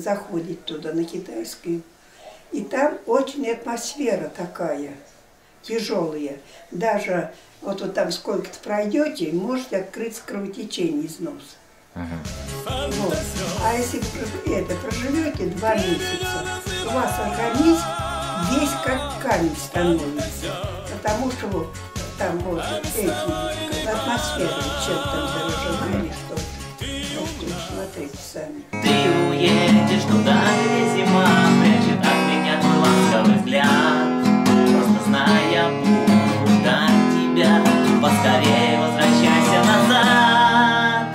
Заходите туда, на китайскую, и там очень атмосфера такая, тяжелая. Даже вот, вот там сколько-то пройдете, можете открыться кровотечение из носа. Вот. А если это, проживете два месяца, у вас организм весь как камень становится. Потому что вот там вот эти атмосферы чем там заражены или что-то. Смотрите сами. Ты уедешь туда, где зима Прячет от меня твой ласковый взгляд Просто знай, я буду ждать тебя Поскорее возвращайся назад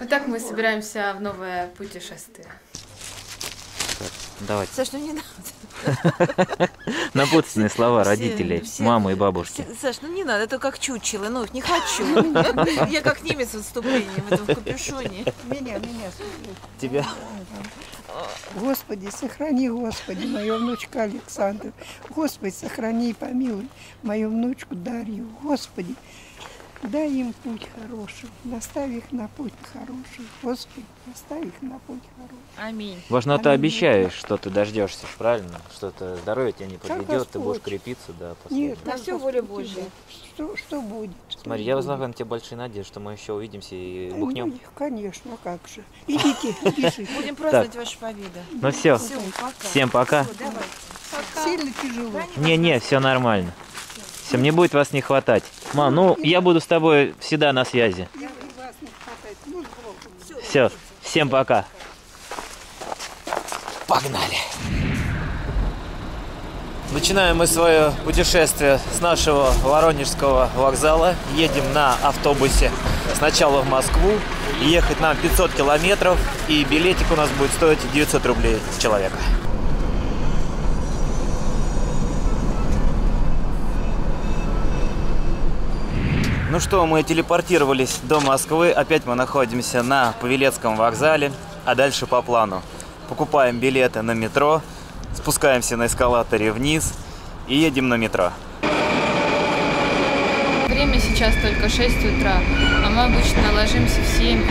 Вот так мы собираемся в новое путешествие. Давайте. Саш, ну не надо. Напутственные слова родителей, мамы и бабушки. Саш, ну не надо, это как чучело, ну не хочу. Я как немец в отступлении в этом капюшоне. Меня, меня. Тебя? Господи, сохрани, Господи, мою внучку Александру. Господи, сохрани и помилуй мою внучку Дарью. Господи, дай им путь хороший, наставь их на путь хороший. Господи, наставь их на путь хороший. Аминь. Важно, ты Аминь. обещаешь, что ты дождешься, правильно? Что то здоровье тебя не подведет, ты будешь крепиться, да, Нет, последнее. На всё воля Божья. Что, что будет? что Смотри, я возлагаю на тебя большие надежды, что мы еще увидимся и Ну, бухнем. конечно, а как же. Идите, бежите. Будем праздновать вашу победу. Ну все, Все, пока. всем пока. Сильно тяжело. Не-не, все нормально. Все, мне будет вас не хватать. Мам, ну я буду с тобой всегда на связи. Все, всем пока. Погнали. Начинаем мы свое путешествие с нашего Воронежского вокзала. Едем на автобусе сначала в Москву. Ехать нам 500 километров. И билетик у нас будет стоить 900 рублей с человека. Ну что, мы телепортировались до Москвы. Опять мы находимся на Павелецком вокзале, а дальше по плану. Покупаем билеты на метро, спускаемся на эскалаторе вниз и едем на метро. Время сейчас только 6 утра, а мы обычно ложимся в 7-8,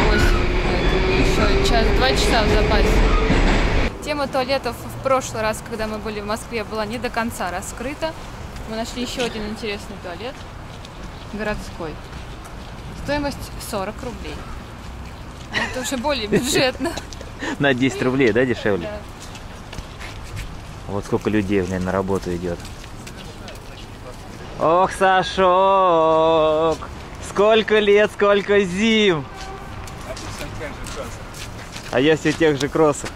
поэтому еще час, два часа в запасе. Тема туалетов в прошлый раз, когда мы были в Москве, была не до конца раскрыта. Мы нашли еще один интересный туалет, городской. Стоимость 40 рублей. Но Это уже более бюджетно. На 10 рублей, да, дешевле? Да. Вот сколько людей, блин, на работу идет. Ох, Сашок! Сколько лет, сколько зим! А я все тех же кроссах.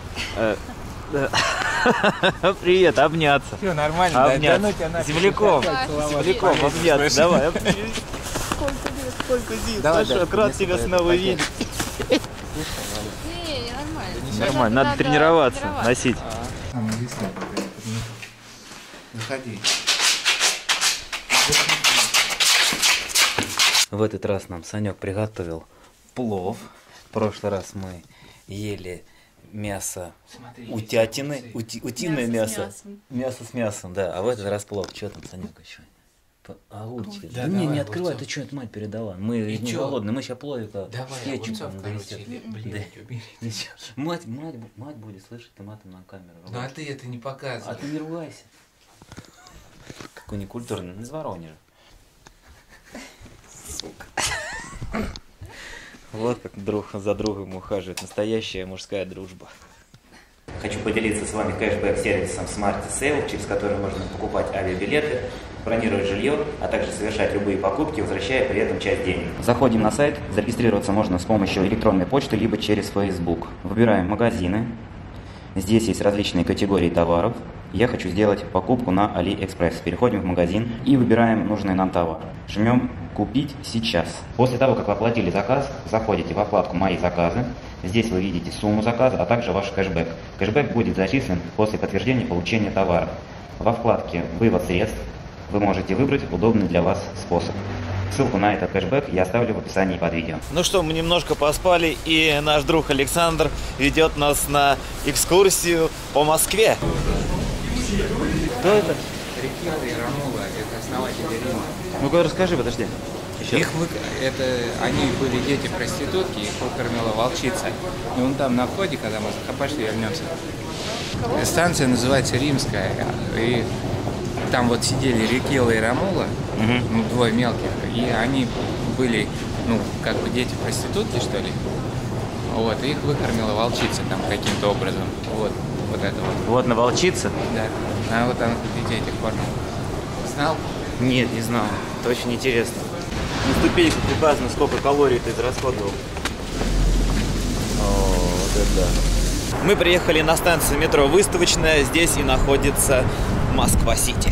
Да. Привет, обняться. Все нормально, да, да Обняться. ну тебя нафиг. Земляком. Земляком обняться. Давай. Сколько лет, сколько зим. Давай, Сашок, да, рад тебя снова видеть. Не, не, нормально. Нормально, надо тренироваться, носить. А, да, Заходи. В этот раз нам Санек приготовил плов. В прошлый раз мы ели мясо утятины, ути- утиное Мясо с мясо. мясом. Мясо с мясом, да. А в этот раз плов. Что там, Санек, еще? П- Огурчики. Да, Да, не, не давай, открывай, огурцов. ты что, это мать передала. Мы И не чё? голодные, мы сейчас пловика Давай, с кетчупом огурцов, короче, нарисуем. или- блин, Да. убери. Ничего. Мать, мать, мать будет слышать, ты матом на камеру. Ну а ты это не А показывай. ты не ругайся. Какой некультурный, из Воронежа. Вот как друг за другом ухаживает. Настоящая мужская дружба. Хочу поделиться с вами кэшбэк-сервисом Smart Sale, через который можно покупать авиабилеты бронировать жилье, а также совершать любые покупки, возвращая при этом часть денег. Заходим на сайт, зарегистрироваться можно с помощью электронной почты, либо через Facebook. Выбираем магазины. Здесь есть различные категории товаров. Я хочу сделать покупку на AliExpress. Переходим в магазин и выбираем нужный нам товар. Жмем «Купить сейчас». После того, как вы оплатили заказ, заходите во вкладку «Мои заказы». Здесь вы видите сумму заказа, а также ваш кэшбэк. Кэшбэк будет зачислен после подтверждения получения товара. Во вкладке «Вывод средств» вы можете выбрать удобный для вас способ. Ссылку на этот кэшбэк я оставлю в описании под видео. Ну что, мы немножко поспали, и наш друг Александр ведет нас на экскурсию по Москве. Кто это? Рикелла и Рамула – это основатели Рима. Ну-ка расскажи, подожди. Еще Их вы... это они были дети проститутки, их выкормила волчица. И он там на входе, когда мы пошли, вернемся. Станция называется Римская. И там вот сидели Рикелла и Рамула, Мгм. ну, двое мелких, и они были, ну, как бы дети проститутки, что ли. Вот, и их выкормила волчица там каким-то образом. Вот, вот это вот. Вот на волчице? Да. А вот она детей этих кормит. Знал? Нет, не знал. Это очень интересно. На ступеньках указано, сколько калорий ты израсходовал. О, вот это да. Мы приехали на станцию метро Выставочная. Здесь и находится Москва-Сити.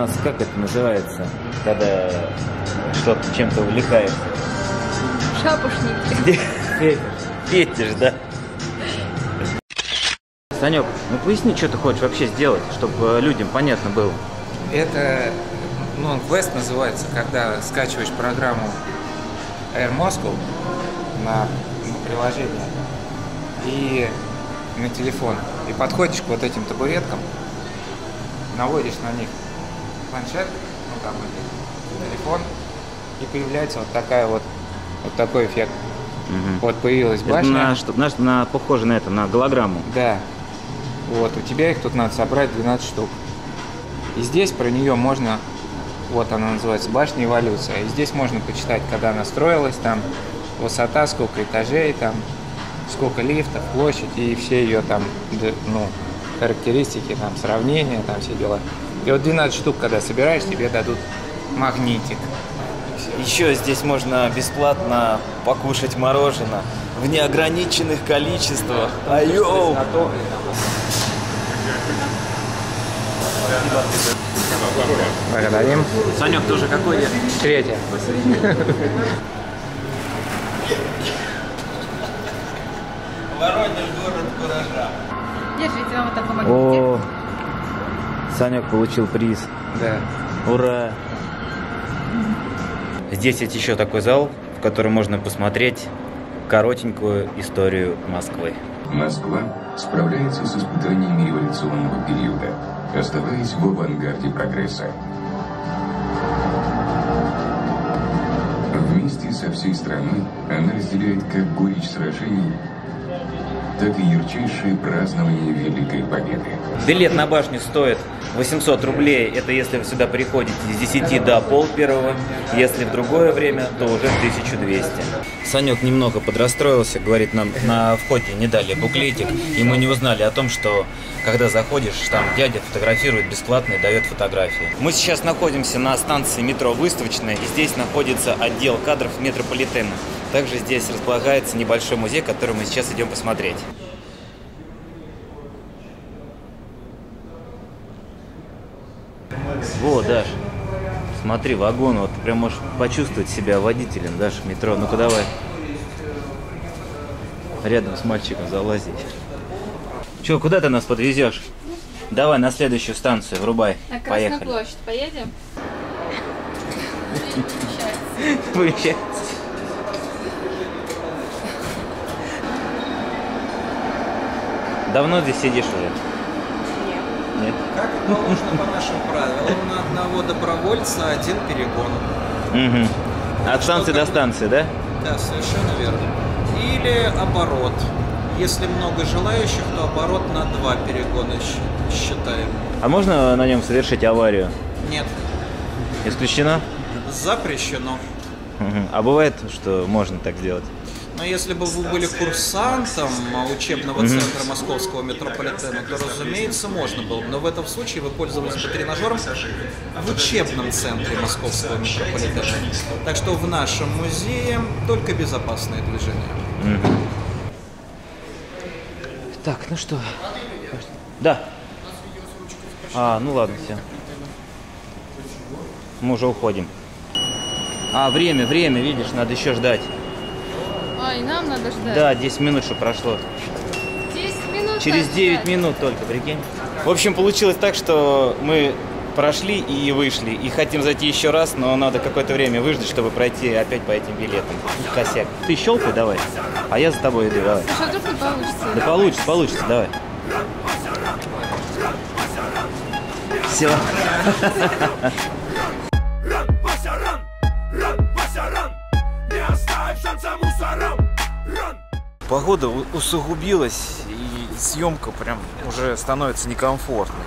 нас, как это называется, когда что-то чем-то увлекаешься? Шапошники. Фетиш, да? Санек, ну поясни, что ты хочешь вообще сделать, чтобы людям понятно было. Это, ну, квест называется, когда скачиваешь программу Air Moscow на, на приложение и на телефон. И подходишь к вот этим табуреткам, наводишь на них планшет, ну там или телефон, и появляется вот такая вот, вот такой эффект. Мгм. Вот появилась Это башня. на, что, на, на, похоже на это, на голограмму. Да. Вот, у тебя их тут надо собрать 12 штук. И здесь про нее можно, вот она называется, башня эволюция. И здесь можно почитать, когда она строилась, там высота, сколько этажей, там сколько лифтов, площадь и все ее там, ну, характеристики, там, сравнения, там все дела. И вот 12 штук, когда собираешь, тебе дадут магнитик. Еще здесь можно бесплатно покушать мороженое в неограниченных количествах. Айоу! Благодарим. Санек, тоже какой я? Третье. Воронеж, город куража. Держите, вам вот так помогите. Санек получил приз. Да. Ура! Здесь есть еще такой зал, в котором можно посмотреть коротенькую историю Москвы. Москва справляется с испытаниями революционного периода, оставаясь в авангарде прогресса. Вместе со всей страной она разделяет как горечь сражений, так и ярчайшее празднование Великой Победы. Билет на башню стоит 800 рублей. Это если вы сюда приходите с 10 до пол первого. Если в другое время, то уже 1200. Санек немного подрастроился, говорит, нам на входе не дали буклетик, и мы не узнали о том, что когда заходишь, там дядя фотографирует бесплатно и дает фотографии. Мы сейчас находимся на станции метро Выставочная, и здесь находится отдел кадров метрополитена. Также здесь располагается небольшой музей, который мы сейчас идем посмотреть. Во, Даш, смотри, вагон, вот ты прям можешь почувствовать себя водителем, Даш, метро. Ну-ка давай. Рядом с мальчиком залази. Че, куда ты нас подвезешь? Давай на следующую станцию, врубай. На Красную Поехали. площадь поедем? Выезжай. Давно здесь сидишь уже? Нет. Как и положено по нашим правилам, на одного добровольца один перегон. Угу. От станции до станции, да? Да, совершенно верно. Или оборот. Если много желающих, то оборот на два перегона считаем. А можно на нем совершить аварию? Нет, Исключено? запрещено. Мгм. А бывает, что можно так сделать? Но если бы вы были курсантом а, учебного центра московского метрополитена, то, разумеется, можно было бы. Но в этом случае вы пользовались бы тренажером в учебном центре московского метрополитена. Так что в нашем музее только безопасное движение. Мгм. Так, ну что? Да. А, ну ладно, все. Мы уже уходим. А, время, время, видишь, надо еще ждать. А, и нам надо ждать. Да, 10 минут, что прошло. 10 минут Через надо 9 ждать. минут только, прикинь. В общем, получилось так, что мы прошли и вышли. И хотим зайти еще раз, но надо какое-то время выждать, чтобы пройти опять по этим билетам. Косяк. Ты щелкай давай, а я за тобой иду, давай. Слушай, а вдруг не получится? Да получится, получится, давай. Все. Погода усугубилась, и съемка прям уже становится некомфортной.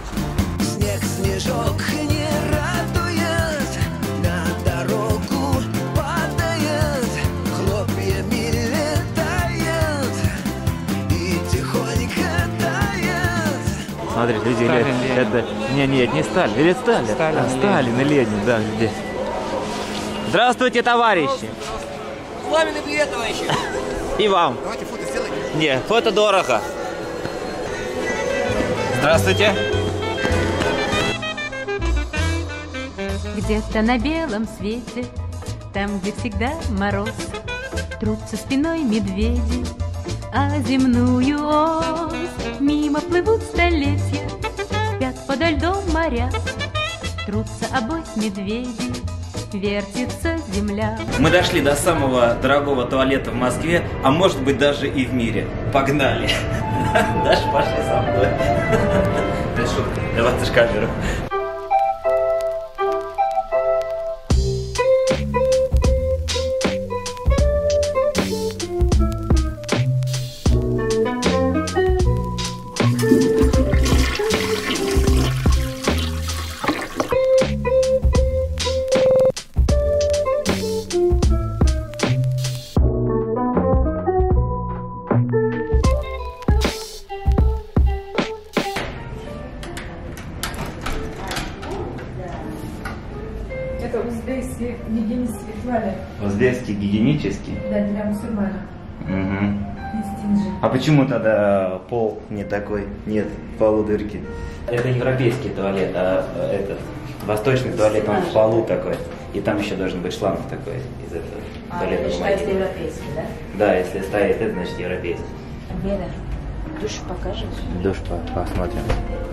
Снег, снежок не радует, на дорогу падает, хлопьями летает и тихонько тает. Смотри, люди, Сталин, Ленин. Это... Не, нет, не Сталин, или Сталин. Сталин, а, Ленин. Сталин и Ленин, да, где. Здравствуйте, товарищи. Пламенный привет, товарищи! И вам. Давайте фото сделаем. Не, фото дорого. Здравствуйте. Где-то на белом свете, там, где всегда мороз, Трутся спиной медведи, а земную ось Мимо плывут столетия, спят подо льдом моря, Трутся обось медведи, вертится земля. Мы дошли до самого дорогого туалета в Москве, а может быть даже и в мире. Погнали. Даша, пошли со мной. Это шутка. Давай ты камеру. Это узбекский гигиенический туалет. Узбекский гигиенический. Да, для мусульман. Угу. А почему тогда пол не такой? Нет, в полу дырки. Это европейский туалет, а э, этот восточный туалет, он в полу такой. И там еще должен быть шланг такой из этого туалетного бумаги. европейский, да? Да, если стоит это, значит европейский. Вера, душ покажешь? Душ по- посмотрим.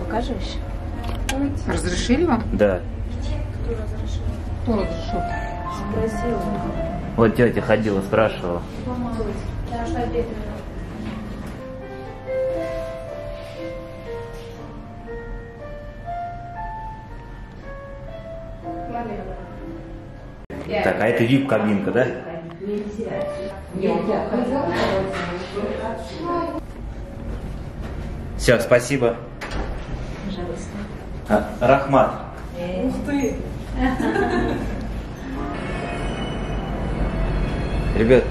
Покажешь? Разрешили вам? Да. Кто разрешил? Спросила. Вот тетя ходила, спрашивала. Так, а это вип-кабинка, да? Все, спасибо. Пожалуйста. А, Рахмат. Ух ты! Ребят,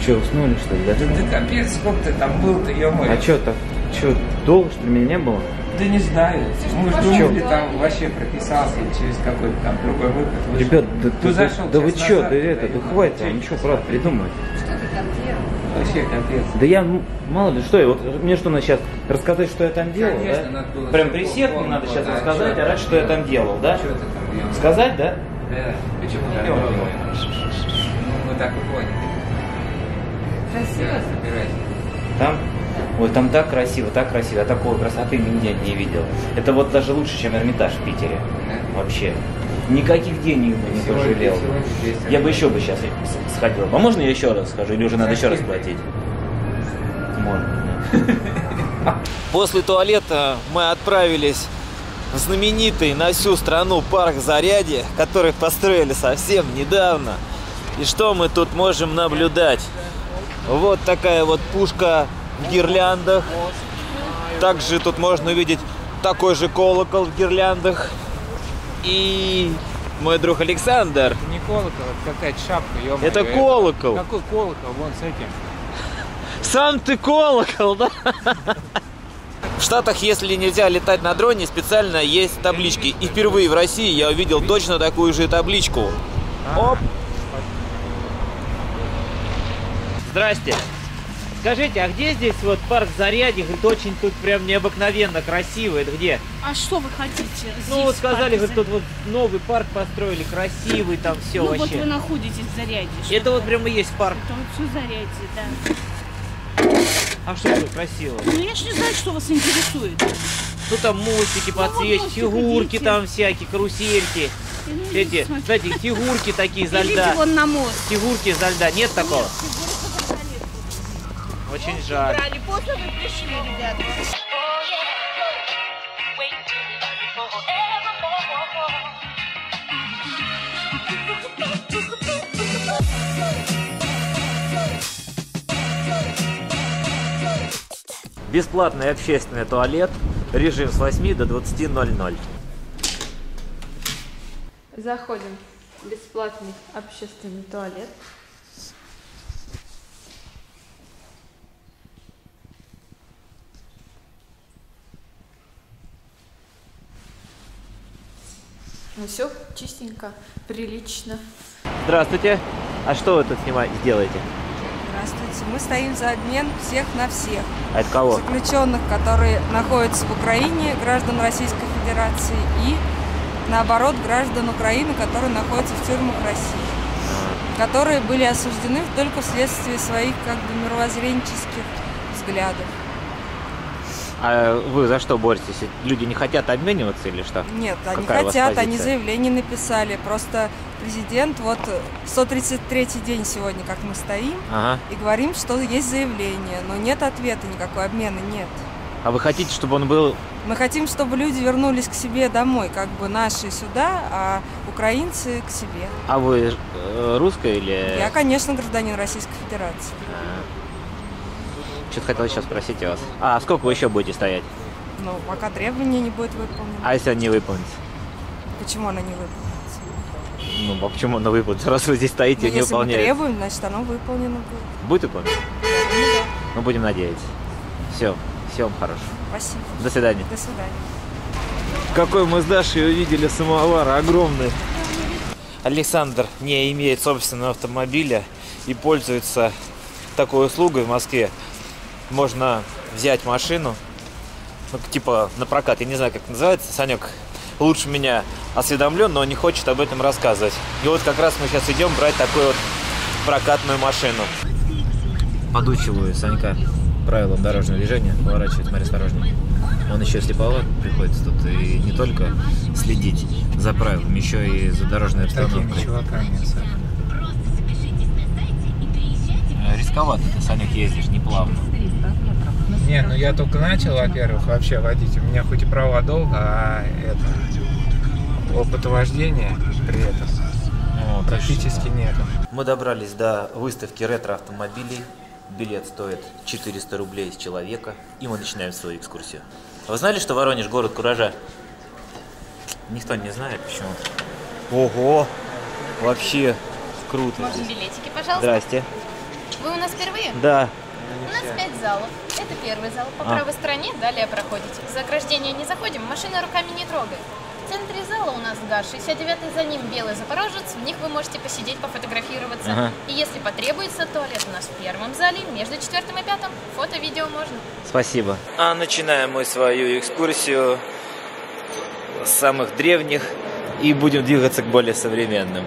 что, уснули что ли? Да? Да капец, сколько ты там был-то, ё А что так? Что, долго что ли меня не было? Да не знаю. Мы же думали, там вообще прописался через какой-то там другой выход. вышел. Ребят, да, Ты да- зашел да вы что, да это, да хватит, ничего, правда, придумать. Что? Вообще капец. Да я, мало ли что, я вот мне что надо сейчас рассказать, что я там делал, Конечно, да? надо было Прям присед полно надо сейчас да, рассказать, чё- орать, что я там делал, да? Что ты там делал? Сказать, да? Да, почему Идём. делал? Ну, мы так и поняли. Красиво? Собирайся. Там? Ой, там так красиво, так красиво, я такой красоты нигде не видел. Это вот даже лучше, чем Эрмитаж в Питере. Вообще. Никаких денег бы не пожалел. Я бы еще бы сейчас сходил. А можно я еще раз схожу? Или уже надо еще раз платить? Можно. После туалета мы отправились в знаменитый на всю страну парк Зарядье, который построили совсем недавно. И что мы тут можем наблюдать? Вот такая вот пушка в гирляндах. Также тут можно увидеть такой же колокол в гирляндах. И мой друг Александр. Это не колокол, это какая-то шапка, ё Это колокол. Какой колокол? Вон с этим. Сам ты колокол, да? В Штатах, если нельзя летать на дроне, специально есть таблички. И впервые в России я увидел точно такую же табличку. Оп! Здрасте. Скажите, а где здесь вот парк Зарядье? Говорит, очень тут прям необыкновенно красиво. Это где? А что вы хотите? Ну, вот сказали, говорит, тут вот новый парк построили, красивый, там все Ну вот вообще. вы находитесь в Зарядье. Это вот прямо и есть парк. Это вот все Зарядье, да. А что тут красиво? Ну я ж не знаю, что вас интересует. Ну там мостики, вот подсвечки, мостик, фигурки идите. там всякие, карусельки. Ну, Эти, смотри. знаете, фигурки такие изо льда. вон на мост. Фигурки изо льда. Нет такого? Очень жаль. Брали после вы пришли, ребята. Бесплатный общественный туалет. Режим с 8 до 20.00. Заходим в бесплатный общественный туалет. Ну все чистенько, прилично. Здравствуйте. А что вы тут снимаете, делаете? Здравствуйте. Мы стоим за обмен всех на всех. А это кого? Заключенных, которые находятся в Украине, граждан Российской Федерации, и наоборот, граждан Украины, которые находятся в тюрьмах России, которые были осуждены только вследствие своих как бы мировоззренческих взглядов. А вы за что боретесь? Люди не хотят обмениваться или что? Нет, они Какая хотят, они заявление написали. Просто президент, вот 133-й день сегодня, как мы стоим, Ага. и говорим, что есть заявление, но нет ответа, никакой обмена нет. А вы хотите, чтобы он был... Мы хотим, чтобы люди вернулись к себе домой, как бы наши сюда, а украинцы к себе. А вы э, русская или... Я, конечно, гражданин Российской Федерации. Что-то хотел сейчас спросить у вас. А сколько вы еще будете стоять? Но пока требование не будет выполнено. А если он не выполнится? Почему оно не выполнится? Ну, а почему он выполнится? Раз вы здесь стоите Ну, и не если мы выполняете. требуем, значит оно выполнено будет. Будет выполнено? Ну, будем надеяться. Все, всего вам хорошего. Спасибо. До свидания. До свидания. Какой мы с Дашей увидели самовар огромный. Александр не имеет собственного автомобиля и пользуется такой услугой в Москве. Можно взять машину, ну, типа на прокат, я не знаю, как это называется, Санек лучше меня осведомлен, но не хочет об этом рассказывать. И вот как раз мы сейчас идем брать такую вот прокатную машину. Подучиваю Санька правилам дорожного движения, поворачивать, смотри, осторожнее. Он еще слеповат приходится тут и не только следить за правилами, еще и за дорожной Такими обстановкой. чуваками, особенно. Э, Рисковато ты, Санек, ездишь, не плавно. Не, ну я только начал, во-первых, вообще водить. У меня хоть и права долго, а это опыта вождения при этом практически нет. Мы добрались до выставки ретро-автомобилей. Билет стоит 400 рублей с человека, и мы начинаем свою экскурсию. А Вы знали, что Воронеж город куража? Никто не знает почему. Ого! Вообще круто. Можно здесь. билетики, пожалуйста? Здрасте. Вы у нас впервые? Да. У нас пять залов. Это первый зал. По А. правой стороне далее проходите. За ограждение не заходим, машины руками не трогаем. В центре зала у нас ГАЗ 69 за ним белый запорожец. В них вы можете посидеть, пофотографироваться. Ага. И если потребуется, туалет у нас в первом зале, между четвертым и пятым. Фото, видео можно. Спасибо. А начинаем мы свою экскурсию с самых древних и будем двигаться к более современным.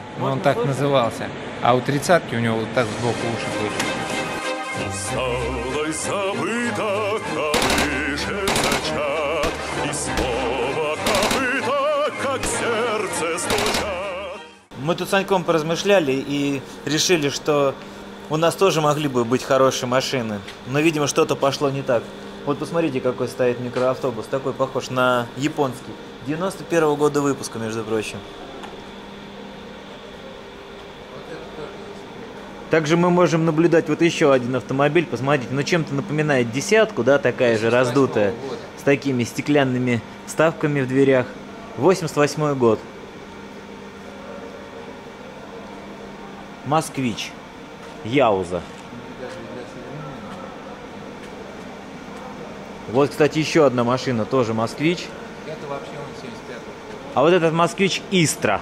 Да, ну он так назывался. А у тридцатки у него вот так сбоку уши были. Мы тут с Саньком поразмышляли и решили, что у нас тоже могли бы быть хорошие машины. Но, видимо, что-то пошло не так. Вот посмотрите, какой стоит микроавтобус. Такой похож на японский. 91 года выпуска, между прочим. Также мы можем наблюдать вот еще один автомобиль. Посмотрите, ну чем-то напоминает десятку, да, такая же раздутая. С такими стеклянными вставками в дверях. 88 год. Москвич. Яуза. Вот, кстати, еще одна машина, тоже москвич. Это вообще он 75 А вот этот москвич Истра.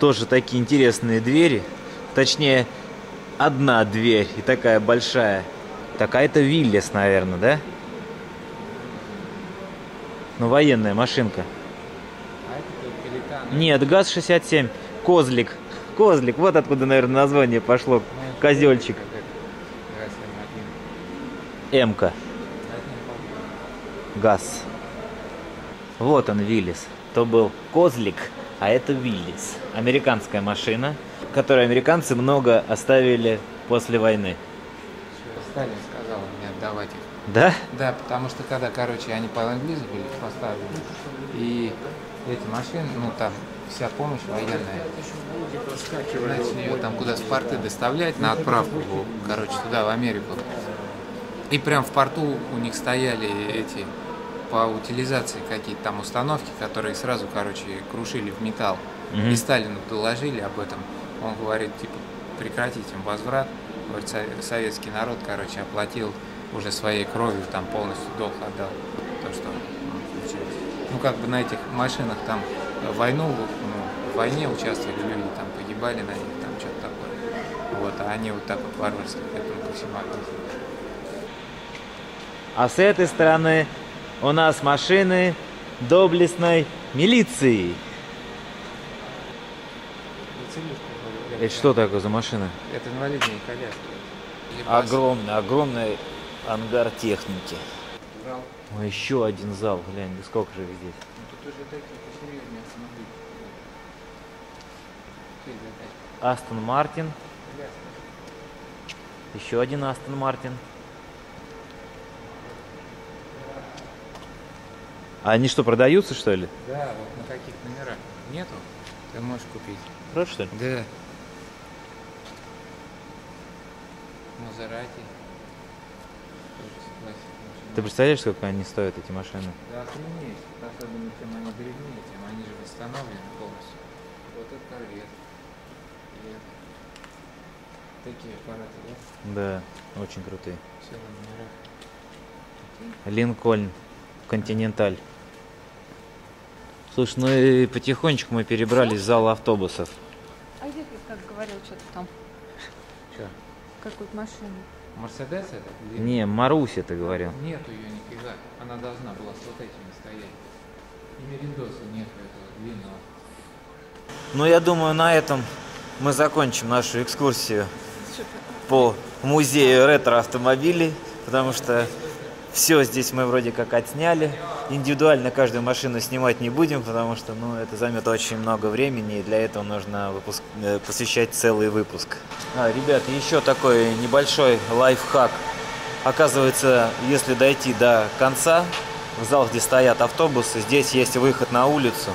Тоже такие интересные двери. Точнее, одна дверь и такая большая. Такая это Виллис, наверное, да? Ну, военная машинка. А. Нет, ГАЗ-67. Козлик. Козлик. Вот откуда, наверное, название пошло. Козельчик. М-ка. ГАЗ. Вот он, Виллис. То был Козлик, а это Виллис. Американская машина, которую американцы много оставили после войны. Сталин сказал мне отдавать их. Да? Да, потому что когда, короче, они по английски были поставлены, и эти машины, ну там вся помощь военная, начали ее там куда-то в порты доставлять на отправку, короче, туда, в Америку. И прям в порту у них стояли эти по утилизации какие-то там установки, которые сразу, короче, крушили в металл. Мгм. И Сталину доложили об этом. Он говорит, типа, прекратить им возврат. Говорит, со- советский народ, короче, оплатил уже своей кровью, там полностью долг отдал. То, что ну, случилось. Ну, как бы на этих машинах там войну, ну, в войне участвовали люди, там погибали на них, там что-то такое. Вот, а они вот так вот варварски к этому ко всему. А с этой стороны у нас машины доблестной милиции. Это что такое за машина? Это инвалидные коляски. Огромная, огромная ангар техники. Зал. Ой, еще один зал, глянь, сколько же их здесь. Ну, тут уже такие посерьезнее автомобили. Астон Мартин. Еще один Астон Мартин. А они что, продаются, что ли? Да, вот на каких номерах нету, ты можешь купить. Правда, что ли? Да. Мазерати. Ты представляешь, сколько они стоят, эти машины? Да, охренеть. Особенно чем они древнее, тем они же восстановлены полностью. Вот это корвет. И это. Такие аппараты, да? Да, очень крутые. Все на номерах. Линкольн, Континенталь. Слушай, ну и потихонечку мы перебрались в зал автобусов. А где ты, как говорил, что-то там? Что? Какую-то машину. Мерседес это? Или- Не, Маруся ты говорил. Нету ее нифига. Она должна была с вот этими стоять. И Меридоса нету этого длинного. Ну, я думаю, на этом мы закончим нашу экскурсию по музею ретро-автомобилей, потому что все здесь мы вроде как отсняли. Индивидуально каждую машину снимать не будем, потому что ну, это займет очень много времени, и для этого нужно выпуск- э, посвящать целый выпуск. А, ребят, еще такой небольшой лайфхак. Оказывается, если дойти до конца, в зал, где стоят автобусы, здесь есть выход на улицу.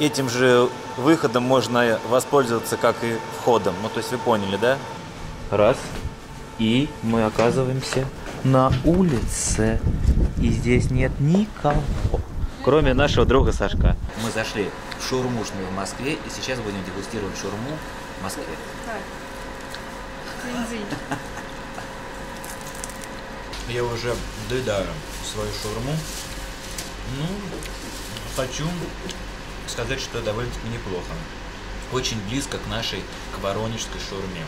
Этим же выходом можно воспользоваться как и входом. Ну, то есть вы поняли, да? Раз. И мы оказываемся на улице. И здесь нет никого. Кроме нашего друга Сашка. Мы зашли в шаурмушную в Москве и сейчас будем дегустировать шаурму в Москве. Я уже доедаю свою шаурму. Ну, хочу сказать, что довольно-таки неплохо. Очень близко к нашей, к воронежской шаурме.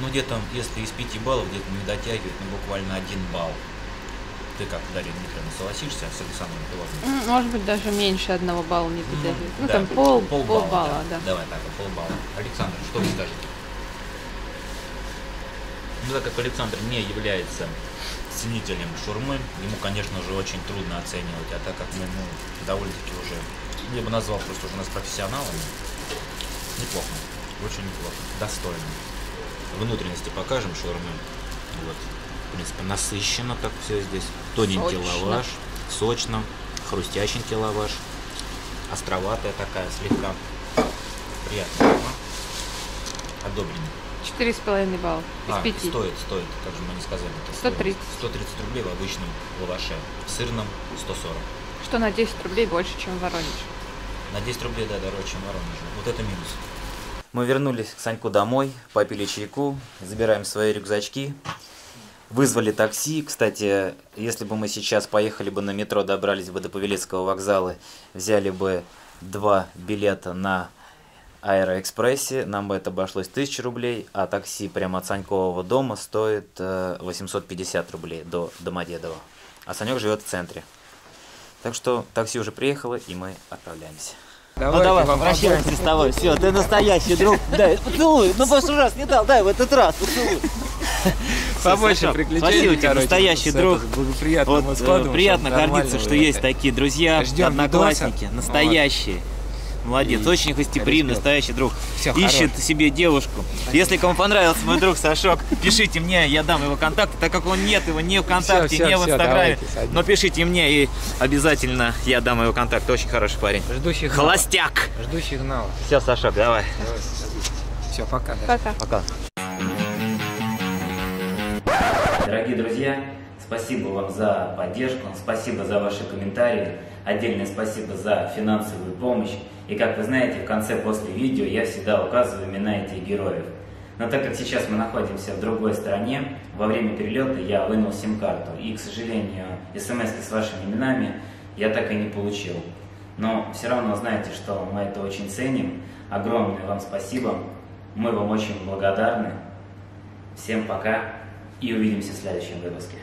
Ну, где-то, если из 5 баллов, где-то не дотягивает, ну, буквально один балл. Ты как, Дарья Дмитриевна, согласишься с Александром Пилотом? М, Может быть, даже меньше одного балла не дотягивает. Ну, Да, там пол, полбалла, полбалла, да. Давай так, вот полбалла. Александр, что вы скажете? Ну, так как Александр не является ценителем шурмы, ему, конечно же, очень трудно оценивать, а так как мы ну, довольно-таки уже, я бы назвал просто уже нас профессионалами, неплохо, очень неплохо, достойно. Внутренности покажем шаурмы. Вот. В принципе, насыщенно так все здесь. Тоненький Сочно. лаваш, сочно, хрустященький лаваш, островатая такая слегка. Приятная форма. Четыре с половиной балла из А, пяти. стоит, стоит, как же мы не сказали. это 130. стоимость. 130 рублей в обычном лаваше. В сырном 140. Что на 10 рублей больше, чем в Воронеже. На 10 рублей, да, дороже, чем в Воронеже. Вот это минус. Мы вернулись к Саньку домой, попили чайку, забираем свои рюкзачки, вызвали такси. Кстати, если бы мы сейчас поехали бы на метро, добрались бы до Павелецкого вокзала, взяли бы два билета на Аэроэкспрессе, нам бы это обошлось 1000 рублей, а такси прямо от Санькового дома стоит э, 850 рублей до Домодедово. А Санек живет в центре. Так что такси уже приехало, и мы отправляемся. Ну давай, вам попрощаемся побольше. с тобой. Все, ты настоящий друг. Дай, поцелуй. Ну, в прошлый раз не дал, дай в этот раз поцелуй. Побольше приключений, Спасибо тебе, настоящий друг. этого благоприятным Вот, э, приятно гордиться, что есть такие друзья, Ждем одноклассники, видоса. настоящие. Молодец, очень гостеприимный, настоящий друг. Всё, Ищет хорош. себе девушку. Если кому понравился мой друг Сашок, пишите мне, я дам его контакты, так как он нет его ни ВКонтакте, Всё, всё, ни в Инстаграме. давайте. Но пишите мне, и обязательно я дам его контакт. Очень хороший парень. Жду сигнала. Холостяк. Жду сигнала. Все, Сашок, давай. Все, пока. Даша. Пока. Пока. Дорогие друзья, спасибо вам за поддержку, спасибо за ваши комментарии, отдельное спасибо за финансовую помощь. И как вы знаете, в конце после видео я всегда указываю имена этих героев. Но так как сейчас мы находимся в другой стране, во время перелета я вынул сим-карту. И, к сожалению, смс с вашими именами я так и не получил. Но все равно знаете, что мы это очень ценим. Огромное вам спасибо. Мы вам очень благодарны. Всем пока и увидимся в следующем выпуске.